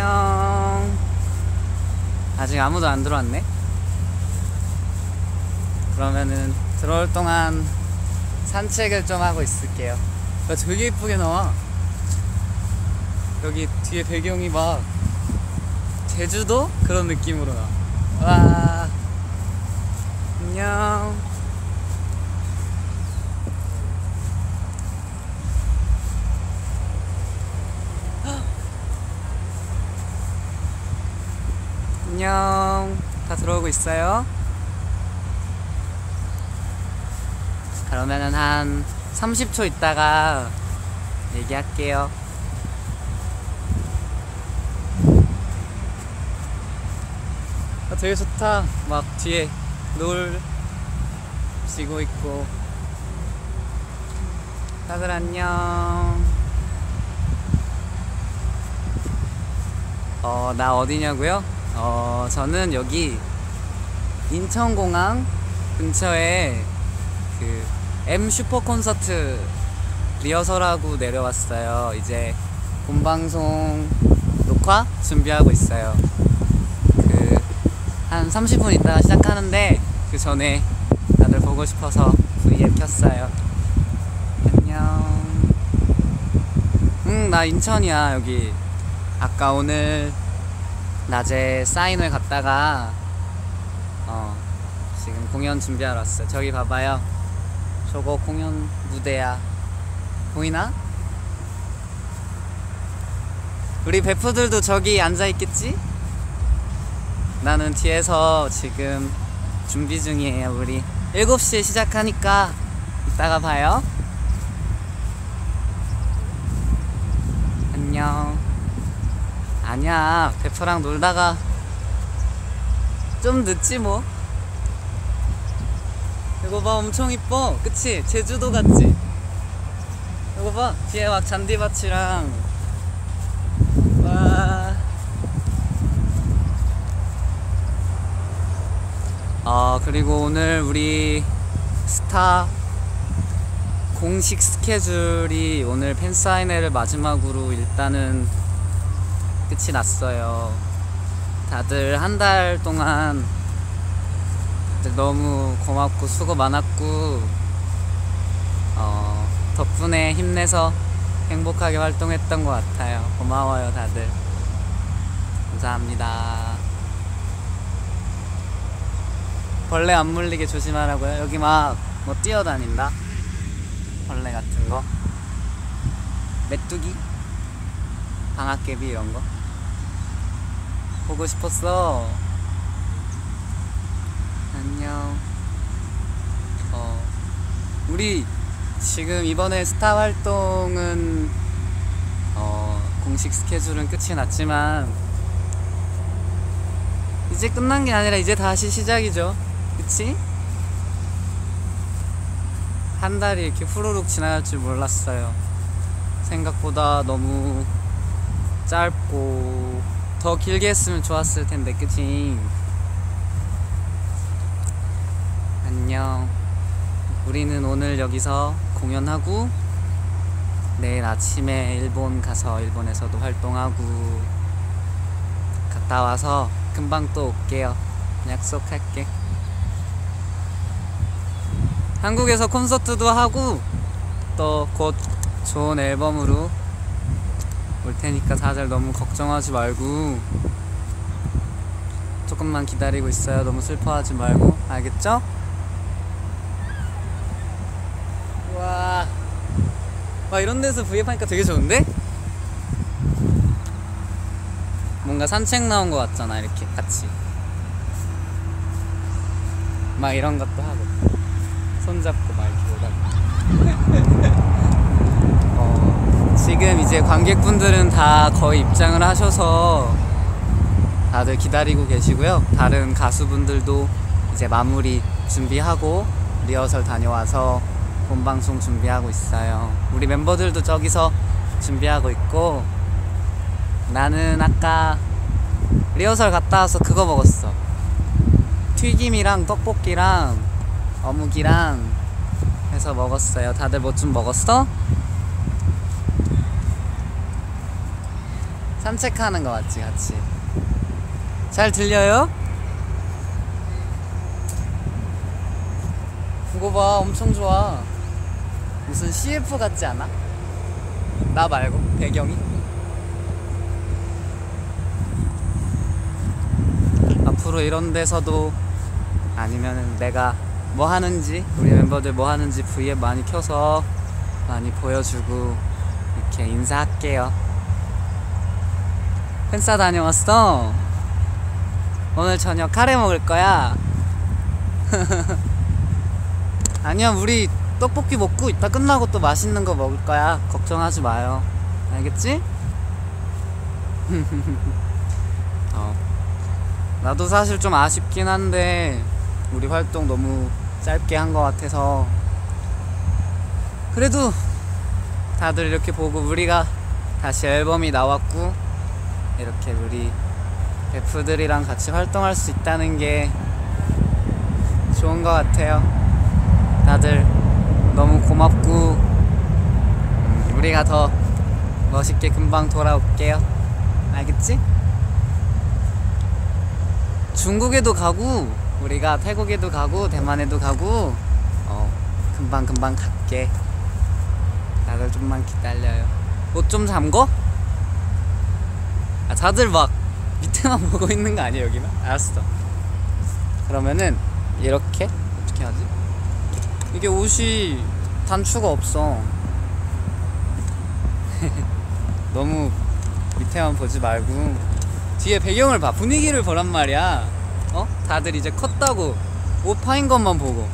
안녕. 아직 아무도 안 들어왔네. 그러면은 들어올 동안 산책을 좀 하고 있을게요. 야, 되게 이쁘게 나와. 여기 뒤에 배경이 막 제주도 그런 느낌으로 나와. 와. 안녕. 안녕. 다 들어오고 있어요? 그러면은 한 30초 있다가 얘기할게요. 아, 되게 좋다. 막 뒤에 노을 지고 있고. 다들 안녕. 어, 나 어디냐고요? 어, 저는 여기 인천공항 근처에 그 M 슈퍼 콘서트 리허설하고 내려왔어요. 이제 본방송 녹화 준비하고 있어요. 그 한 30분 있다가 시작하는데 그 전에 다들 보고 싶어서 V앱 켰어요. 안녕. 응, 나 인천이야, 여기. 아까 오늘 낮에 사인회 갔다가 어 지금 공연 준비하러 왔어요. 저기 봐봐요. 저거 공연 무대야. 보이나? 우리 베프들도 저기 앉아 있겠지? 나는 뒤에서 지금 준비 중이에요. 우리 7시에 시작하니까 이따가 봐요. 안녕. 아니야 베프랑 놀다가 좀 늦지 뭐. 이거 봐 엄청 이뻐. 그치? 제주도 같지? 이거 봐 뒤에 막 잔디밭이랑. 와. 아, 그리고 오늘 우리 스타 공식 스케줄이 오늘 팬사인회를 마지막으로 일단은 끝이 났어요. 다들 한 달 동안 너무 고맙고 수고 많았고 어, 덕분에 힘내서 행복하게 활동했던 것 같아요. 고마워요, 다들. 감사합니다. 벌레 안 물리게 조심하라고요. 여기 막 뭐 뛰어다닌다. 벌레 같은 거. 메뚜기? 방앗개비 이런 거. 보고 싶었어. 안녕. 어, 우리 지금 이번에 스타 활동은 어, 공식 스케줄은 끝이 났지만 이제 끝난 게 아니라 이제 다시 시작이죠. 그치? 한 달이 이렇게 후루룩 지나갈 줄 몰랐어요. 생각보다 너무 짧고 더 길게 했으면 좋았을 텐데 그치? 안녕. 우리는 오늘 여기서 공연하고 내일 아침에 일본 가서 일본에서도 활동하고 갔다 와서 금방 또 올게요. 약속할게. 한국에서 콘서트도 하고 또 곧 좋은 앨범으로 올 테니까 다들 너무 걱정하지 말고 조금만 기다리고 있어요. 너무 슬퍼하지 말고 알겠죠? 와, 와 이런 데서 브이앱 하니까 되게 좋은데? 뭔가 산책 나온 것 같잖아 이렇게 같이 막 이런 것도 하고 손잡고 막 이렇게 오다가 어, 지금 이제 관객분들은 다 거의 입장을 하셔서 다들 기다리고 계시고요. 다른 가수분들도 이제 마무리 준비하고 리허설 다녀와서 본방송 준비하고 있어요. 우리 멤버들도 저기서 준비하고 있고 나는 아까 리허설 갔다 와서 그거 먹었어. 튀김이랑 떡볶이랑 어묵이랑 해서 먹었어요. 다들 뭐 좀 먹었어? 산책하는 거 맞지 같이 잘 들려요? 이거 봐 엄청 좋아 무슨 CF 같지 않아? 나 말고 배경이 앞으로 이런 데서도 아니면은 내가 뭐 하는지 우리 멤버들 뭐 하는지 V앱 많이 켜서 많이 보여주고 이렇게 인사할게요 팬싸 다녀왔어. 오늘 저녁 카레 먹을 거야. 아니야 우리 떡볶이 먹고 이따 끝나고 또 맛있는 거 먹을 거야. 걱정하지 마요. 알겠지? 어. 나도 사실 좀 아쉽긴 한데 우리 활동 너무 짧게 한 것 같아서. 그래도 다들 이렇게 보고 우리가 다시 앨범이 나왔고 이렇게 우리 베프들이랑 같이 활동할 수 있다는 게 좋은 것 같아요. 다들 너무 고맙고 음, 우리가 더 멋있게 금방 돌아올게요. 알겠지? 중국에도 가고 우리가 태국에도 가고 대만에도 가고 어 금방 금방 갈게. 다들 좀만 기다려요. 옷 좀 잠궈? 아, 다들 막 밑에만 보고 있는 거 아니에요 여기만? 알았어. 그러면은 이렇게 어떻게 하지? 이게 옷이 단추가 없어. 너무 밑에만 보지 말고 뒤에 배경을 봐 분위기를 보란 말이야. 어? 다들 이제 컸다고 옷 파인 것만 보고.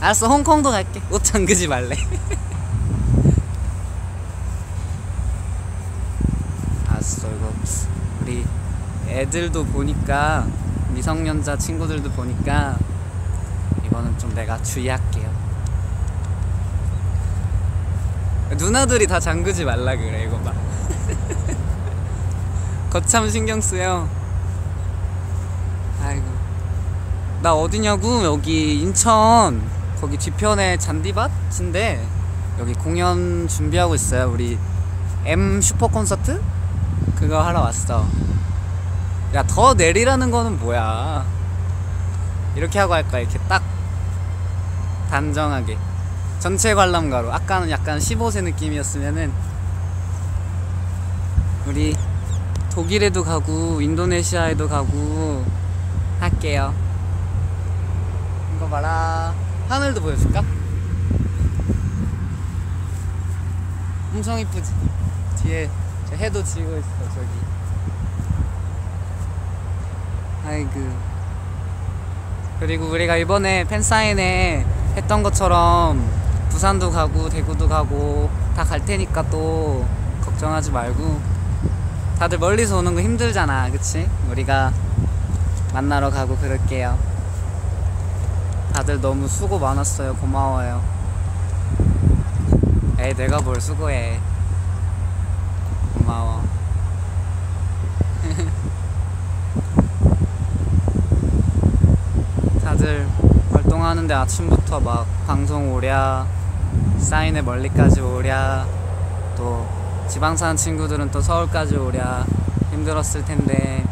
알았어 홍콩도 갈게. 옷 잠그지 말래. 알았어 이거 우리 애들도 보니까 미성년자 친구들도 보니까 이거는 좀 내가 주의할게요. 누나들이 다 잠그지 말라 그래 이거 봐. 거참 신경 쓰여. 아이고. 나 어디냐고 여기 인천 거기 뒤편에 잔디밭인데 여기 공연 준비하고 있어요 우리 M 슈퍼 콘서트 그거 하러 왔어. 야 더 내리라는 거는 뭐야? 이렇게 하고 할까 이렇게 딱 단정하게 전체 관람가로 아까는 약간 15세 느낌이었으면은 우리 독일에도 가고 인도네시아에도 가고 할게요. 이거 봐라. 하늘도 보여줄까? 엄청 이쁘지? 뒤에 저 해도 지고 있어 저기. 아이고. 그리고 우리가 이번에 팬사인회 했던 것처럼 부산도 가고 대구도 가고 다 갈 테니까 또 걱정하지 말고 다들 멀리서 오는 거 힘들잖아 그치? 우리가 만나러 가고 그럴게요. 다들 너무 수고 많았어요. 고마워요. 에이 내가 뭘 수고해. 고마워 다들 활동하는데 아침부터 막 방송 오랴 사인회 멀리까지 오랴 또 지방 사는 친구들은 또 서울까지 오랴 힘들었을 텐데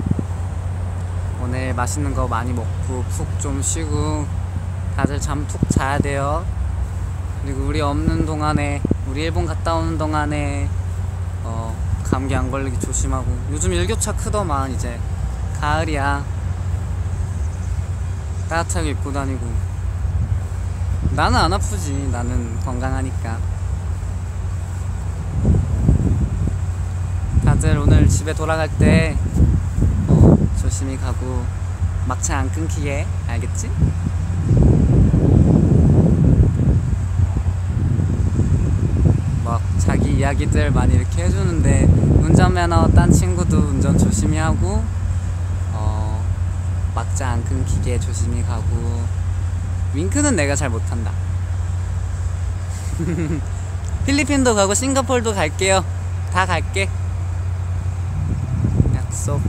오늘 맛있는 거 많이 먹고 푹 좀 쉬고 다들 잠 푹 자야 돼요. 그리고 우리 없는 동안에 우리 일본 갔다 오는 동안에 어 감기 안 걸리기 조심하고. 요즘 일교차 크더만 이제. 가을이야. 따뜻하게 입고 다니고 나는 안 아프지. 나는 건강하니까. 다들 오늘 집에 돌아갈 때 어, 조심히 가고 막차 안 끊기게. 알겠지? 막 자기 이야기들 많이 이렇게 해주는데 운전면허 딴 친구도 운전 조심히 하고 어, 막차 안 끊기게 조심히 가고 윙크는 내가 잘 못한다. 필리핀도 가고 싱가폴도 갈게요. 다 갈게. 약속.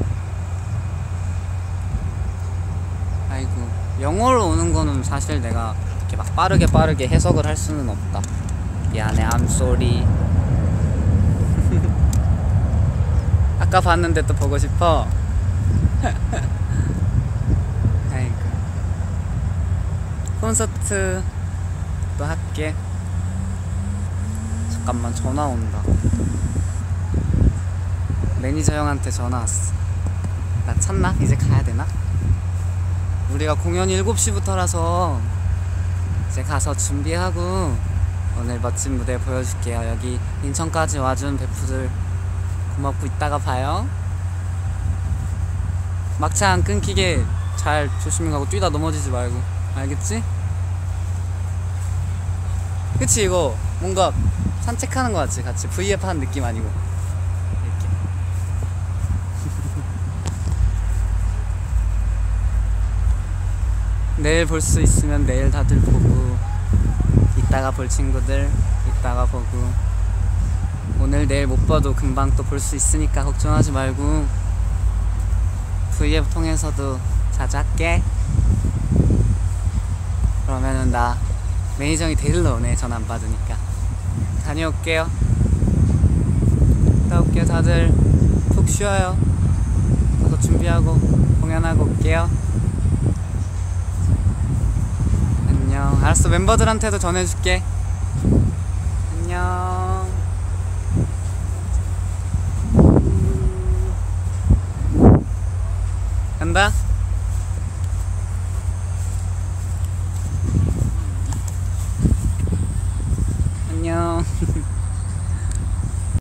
아이고 영어로 오는 거는 사실 내가 이렇게 막 빠르게 빠르게 해석을 할 수는 없다. 미안해 I'm sorry. 아까 봤는데 또 보고 싶어. 아이고. 콘서트 또 할게. 잠깐만 전화 온다. 매니저 형한테 전화 왔어. 나 찼나? 이제 가야 되나? 우리가 공연 7시부터라서 이제 가서 준비하고 오늘 멋진 무대 보여줄게요. 여기 인천까지 와준 베프들 고맙고 이따가 봐요. 막차 안 끊기게 잘 조심히 가고 뛰다 넘어지지 말고 알겠지? 그치 이거 뭔가 산책하는 거 같지? 같이 V앱 하는 느낌 아니고. 이렇게. 내일 볼 수 있으면 내일 다들 보고 이따가 볼 친구들 이따가 보고. 오늘 내일 못 봐도 금방 또 볼 수 있으니까 걱정하지 말고 V앱 통해서도 자주 할게 그러면은 나 매니저이 데리러 오네 전화 안 받으니까. 다녀올게요. 갔다 올게요 다들. 푹 쉬어요. 가서 준비하고 공연하고 올게요. 안녕. 알았어 멤버들한테도 전해줄게. 안녕. 간다